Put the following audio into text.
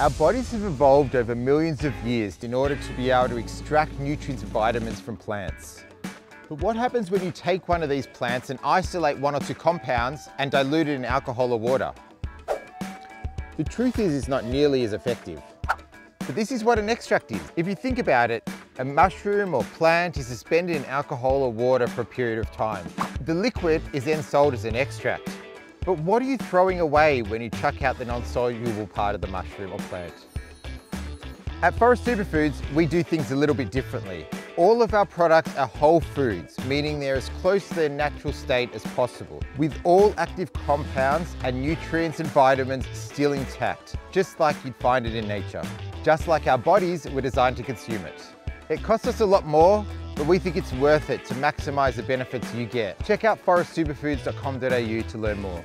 Our bodies have evolved over millions of years in order to be able to extract nutrients and vitamins from plants. But what happens when you take one of these plants and isolate one or two compounds and dilute it in alcohol or water? The truth is it's not nearly as effective. But this is what an extract is. If you think about it, a mushroom or plant is suspended in alcohol or water for a period of time. The liquid is then sold as an extract. But what are you throwing away when you chuck out the non-soluble part of the mushroom or plant? At Forest Superfoods, we do things a little bit differently. All of our products are whole foods, meaning they're as close to their natural state as possible, with all active compounds and nutrients and vitamins still intact, just like you'd find it in nature. Just like our bodies were designed to consume it. It costs us a lot more, but we think it's worth it to maximise the benefits you get. Check out forestsuperfoods.com.au to learn more.